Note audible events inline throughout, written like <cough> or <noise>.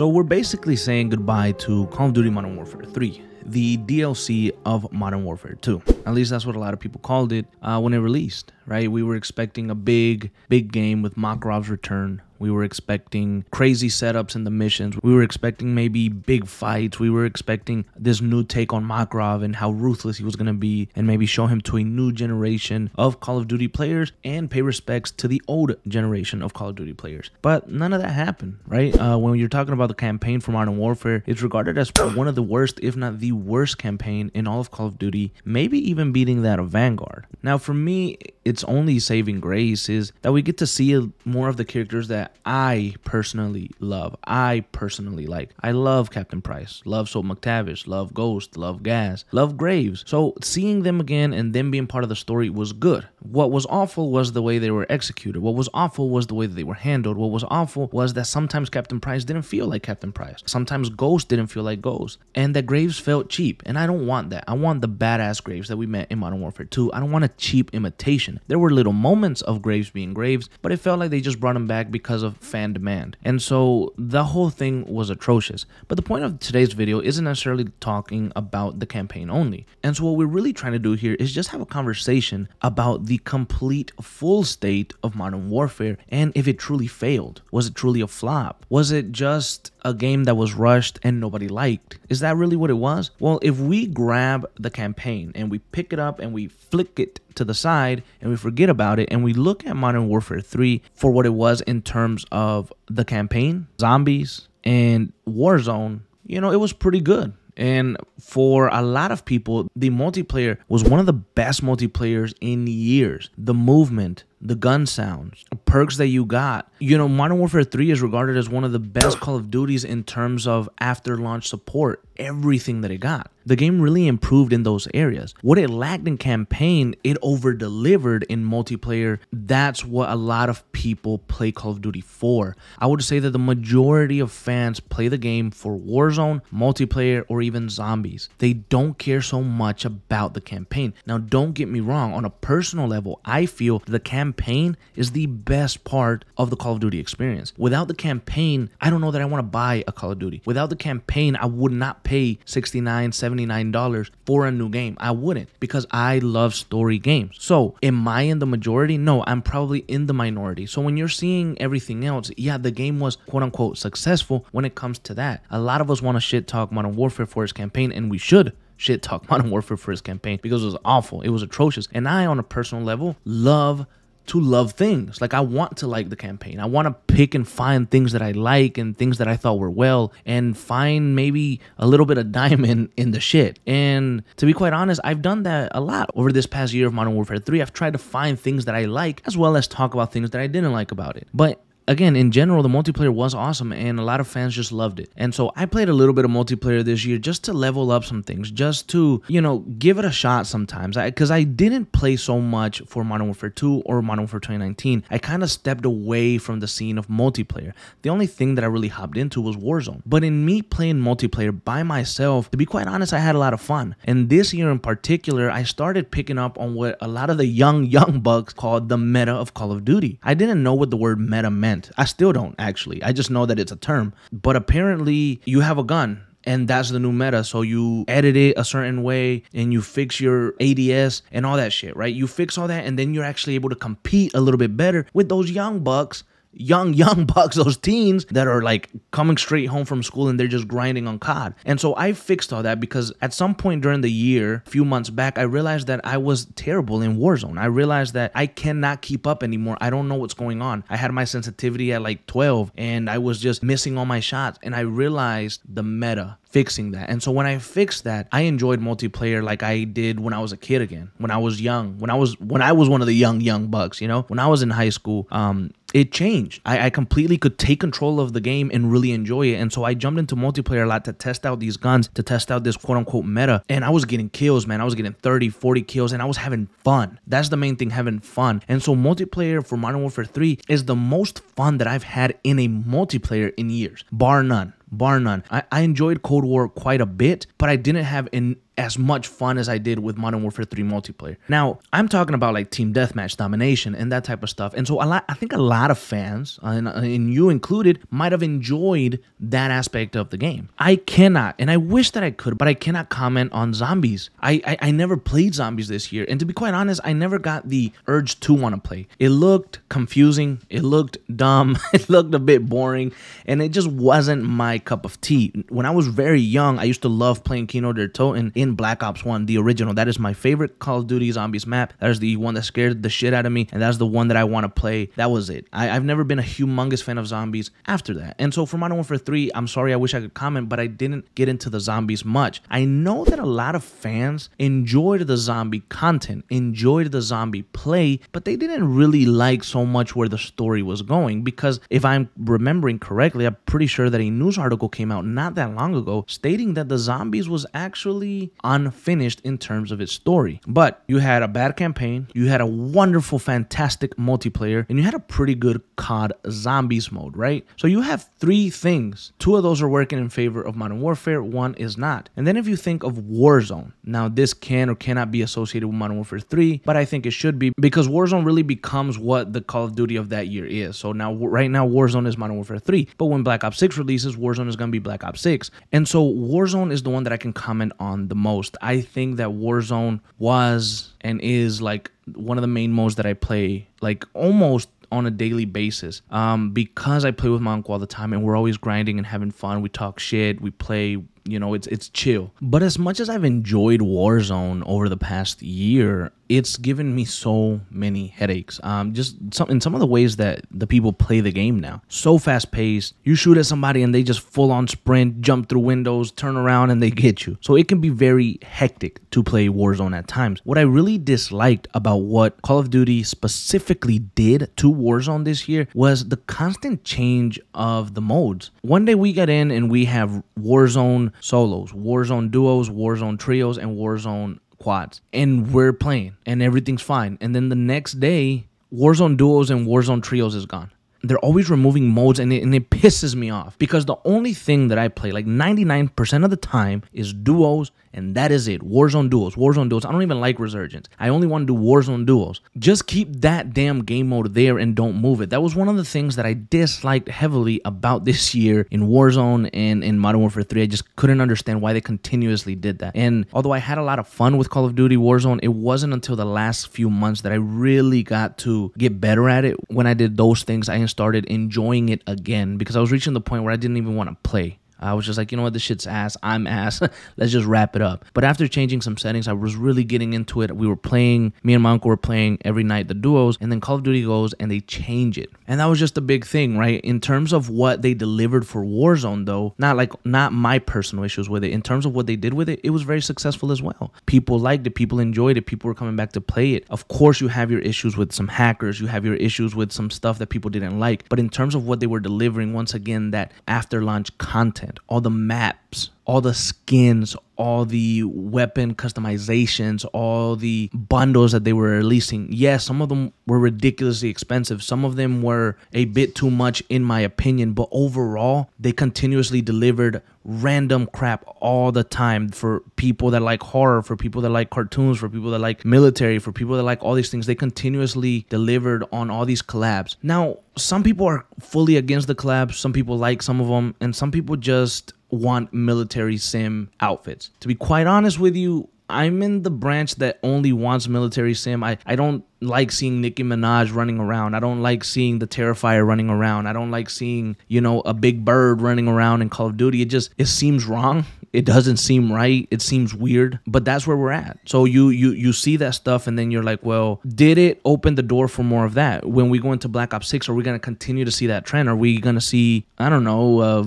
So we're basically saying goodbye to Call of Duty Modern Warfare 3, the DLC of Modern Warfare 2. At least that's what a lot of people called it uh, when it released, right? We were expecting a big, big game with Makarov's return, we were expecting crazy setups in the missions. We were expecting maybe big fights. We were expecting this new take on Makarov and how ruthless he was going to be, and maybe show him to a new generation of Call of Duty players and pay respects to the old generation of Call of Duty players. But none of that happened, right? Uh, when you're talking about the campaign for Modern Warfare, it's regarded as one of the worst, if not the worst campaign in all of Call of Duty, maybe even beating that of Vanguard. Now, for me, its only saving grace is that we get to see more of the characters that I personally love. I personally like. I love Captain Price, love Soap McTavish, love Ghost, love Gaz, love Graves. So seeing them again and them being part of the story was good. What was awful was the way they were executed. What was awful was the way that they were handled. What was awful was that sometimes Captain Price didn't feel like Captain Price. Sometimes Ghost didn't feel like Ghost. And that Graves felt cheap. And I don't want that. I want the badass Graves that we met in Modern Warfare 2. I don't want a cheap imitation. There were little moments of Graves being Graves, but it felt like they just brought him back because of fan demand. And so the whole thing was atrocious. But the point of today's video isn't necessarily talking about the campaign only. And so what we're really trying to do here is just have a conversation about the complete full state of Modern Warfare and if it truly failed. Was it truly a flop? Was it just a game that was rushed and nobody liked? Is that really what it was? Well, if we grab the campaign and we pick it up and we flick it to the side and we forget about it and we look at Modern Warfare 3 for what it was in terms of the campaign, zombies, and Warzone, you know, it was pretty good. And for a lot of people, the multiplayer was one of the best multiplayers in years. The movement, the gun sounds, perks that you got. You know, Modern Warfare 3 is regarded as one of the best Call of Duties in terms of after launch support, everything that it got. The game really improved in those areas. What it lacked in campaign, it over delivered in multiplayer. That's what a lot of people play Call of Duty for. I would say that the majority of fans play the game for Warzone, multiplayer, or even zombies. They don't care so much about the campaign. Now, don't get me wrong, on a personal level, I feel the campaign is the best part of the Call of Duty experience. Without the campaign, I don't know that I want to buy a Call of Duty. Without the campaign, I would not pay 69 $79 for a new game. I wouldn't because I love story games. So, am I in the majority? No, I'm probably in the minority. So, when you're seeing everything else, yeah, the game was quote unquote successful when it comes to that. A lot of us want to shit talk Modern Warfare for its campaign, and we should shit talk <laughs> Modern Warfare for its campaign because it was awful. It was atrocious. And I, on a personal level, love to love things. Like I want to like the campaign. I want to pick and find things that I like and things that I thought were well and find maybe a little bit of diamond in the shit. And to be quite honest, I've done that a lot over this past year of Modern Warfare 3. I've tried to find things that I like as well as talk about things that I didn't like about it. But again, in general, the multiplayer was awesome and a lot of fans just loved it. And so I played a little bit of multiplayer this year just to level up some things, just to, you know, give it a shot sometimes. Because I, I, didn't play so much for Modern Warfare 2 or Modern Warfare 2019. I kind of stepped away from the scene of multiplayer. The only thing that I really hopped into was Warzone. But in me playing multiplayer by myself, to be quite honest, I had a lot of fun. And this year in particular, I started picking up on what a lot of the young, <laughs> young bucks called the meta of Call of Duty. I didn't know what the word meta meant I still don't actually. I just know that it's a term. But apparently, you have a gun and that's the new meta. So you edit it a certain way and you fix your ADS and all that shit, right? You fix all that and then you're actually able to compete a little bit better with those young bucks young <laughs> young bucks those teens that are like coming straight home from school and they're just grinding on cod and so i fixed all that because at some point during the year a few months back i realized that i was terrible in warzone i realized that i cannot keep up anymore i don't know what's going on i had my sensitivity at like 12 and i was just missing all my shots and i realized the meta fixing that. And so when I fixed that, I enjoyed multiplayer like I did when I was a kid again, when I was young, when I was when I was one of the young young bucks, you know? When I was in high school, um it changed. I, I, completely could take control of the game and really enjoy it. And so I jumped into multiplayer a lot to test out these guns, to test out this quote unquote meta. And I was getting kills, man. I was getting 30, 40 kills, and I was having fun. That's the main thing, having fun. And so multiplayer for Modern Warfare 3 is the most fun that I've had in a multiplayer in years, bar none bar none. I, I enjoyed Cold War quite a bit, but I didn't have an as much fun as I did with Modern Warfare 3 multiplayer. Now, I'm talking about like team deathmatch domination and that type of stuff. And so a lot, I think a lot of fans, and, and you included, might have enjoyed that aspect of the game. I cannot, and I wish that I could, but I cannot comment on zombies. I, I, I never played zombies this year. And to be quite honest, I never got the urge to want to play. It looked confusing. It looked dumb. <laughs> it looked a bit boring. And it just wasn't my cup of tea. When I was very young, I used to love playing Kino der Toten in Black Ops 1, the original. That is my favorite Call of Duty Zombies map. That is the one that scared the shit out of me, and that's the one that I want to play. That was it. I, have never been a humongous fan of zombies after that. And so for Modern Warfare 3, I'm sorry, I wish I could comment, but I didn't get into the zombies much. I know that a lot of fans enjoyed the zombie content, enjoyed the zombie play, but they didn't really like so much where the story was going because if I'm remembering correctly, I'm pretty sure that a news article came out not that long ago stating that the zombies was actually unfinished in terms of its story. But you had a bad campaign, you had a wonderful, fantastic multiplayer, and you had a pretty good COD zombies mode, right? So you have three things. Two of those are working in favor of Modern Warfare, one is not. And then if you think of Warzone, now this can or cannot be associated with Modern Warfare 3, but I think it should be because Warzone really becomes what the Call of Duty of that year is. So now, right now, Warzone is Modern Warfare 3, but when Black Ops 6 releases, Warzone is going to be Black Ops 6. And so Warzone is the one that I can comment on the most. I think that Warzone was and is like one of the main modes that I play like almost on a daily basis um, because I play with my uncle all the time and we're always grinding and having fun. We talk shit, we play, you know, it's it's chill. But as much as I've enjoyed Warzone over the past year, it's given me so many headaches. Um, just some in some of the ways that the people play the game now. So fast paced. You shoot at somebody and they just full on sprint, jump through windows, turn around and they get you. So it can be very hectic to play Warzone at times. What I really disliked about what Call of Duty specifically did to Warzone this year was the constant change of the modes. One day we get in and we have Warzone solos, Warzone duos, Warzone trios, and Warzone quads and we're playing and everything's fine. And then the next day, Warzone duos and Warzone trios is gone. They're always removing modes and it, and it pisses me off because the only thing that I play, like 99% of the time, is duos and that is it. Warzone duos, Warzone duos. I don't even like Resurgence. I only want to do Warzone duos. Just keep that damn game mode there and don't move it. That was one of the things that I disliked heavily about this year in Warzone and in Modern Warfare 3. I just couldn't understand why they continuously did that. And although I had a lot of fun with Call of Duty Warzone, it wasn't until the last few months that I really got to get better at it. When I did those things, I started enjoying it again because I was reaching the point where I didn't even want to play. I was just like, you know what, this shit's ass. I'm ass. <laughs> Let's just wrap it up. But after changing some settings, I was really getting into it. We were playing, me and my uncle were playing every night the duos, and then Call of Duty goes and they change it. And that was just a big thing, right? In terms of what they delivered for Warzone, though, not like not my personal issues with it. In terms of what they did with it, it was very successful as well. People liked it, people enjoyed it, people were coming back to play it. Of course, you have your issues with some hackers, you have your issues with some stuff that people didn't like. But in terms of what they were delivering, once again, that after launch content content, all the maps, all the skins, all the weapon customizations, all the bundles that they were releasing. Yes, yeah, some of them were ridiculously expensive. Some of them were a bit too much, in my opinion. But overall, they continuously delivered random crap all the time for people that like horror, for people that like cartoons, for people that like military, for people that like all these things. They continuously delivered on all these collabs. Now, some people are fully against the collabs, some people like some of them, and some people just want military sim outfits. To be quite honest with you, I'm in the branch that only wants military sim. I, I don't like seeing Nicki Minaj running around. I don't like seeing the Terrifier running around. I don't like seeing, you know, a big bird running around in Call of Duty. It just it seems wrong. It doesn't seem right. It seems weird. But that's where we're at. So you you you see that stuff and then you're like, well, did it open the door for more of that? When we go into Black Ops 6, are we gonna continue to see that trend? Are we gonna see, I don't know, uh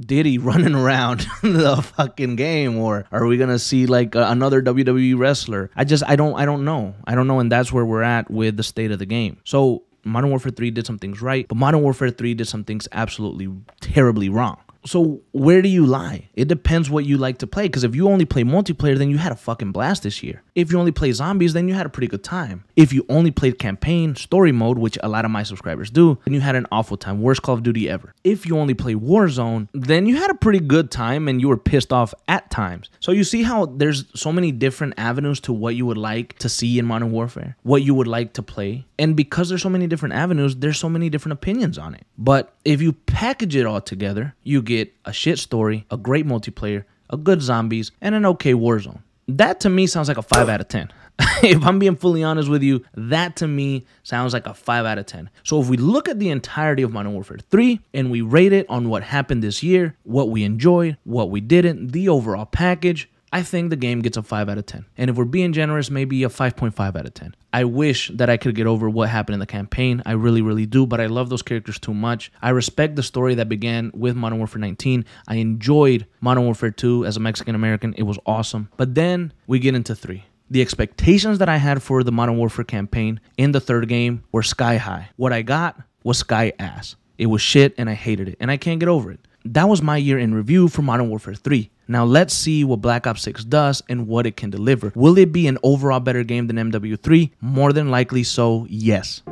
Diddy <laughs> running around <laughs> the fucking game, or are we gonna see like another WWE wrestler? I just I don't I don't know I don't know, and that's where we're at with the state of the game. So Modern Warfare 3 did some things right, but Modern Warfare 3 did some things absolutely terribly wrong. So where do you lie? It depends what you like to play. Because if you only play multiplayer, then you had a fucking blast this year. If you only play zombies, then you had a pretty good time. If you only played campaign, story mode, which a lot of my subscribers do, then you had an awful time. Worst Call of Duty ever. If you only play Warzone, then you had a pretty good time and you were pissed off at times. So you see how there's so many different avenues to what you would like to see in Modern Warfare, what you would like to play. And because there's so many different avenues, there's so many different opinions on it. But if you package it all together, you get get a shit story, a great multiplayer, a good zombies, and an okay Warzone. That to me sounds like a 5 out of 10. <laughs> if I'm being fully honest with you, that to me sounds like a 5 out of 10. So if we look at the entirety of Modern Warfare 3 and we rate it on what happened this year, what we enjoyed, what we didn't, the overall package, I think the game gets a 5 out of 10. And if we're being generous, maybe a 5.5 out of 10. I wish that I could get over what happened in the campaign. I really, really do, but I love those characters too much. I respect the story that began with Modern Warfare 19. I enjoyed Modern Warfare 2 as a Mexican American. It was awesome. But then we get into 3. The expectations that I had for the Modern Warfare campaign in the third game were sky high. What I got was sky ass. It was shit and I hated it, and I can't get over it. That was my year in review for Modern Warfare 3. Now let's see what Black Ops 6 does and what it can deliver. Will it be an overall better game than MW3? More than likely so, yes.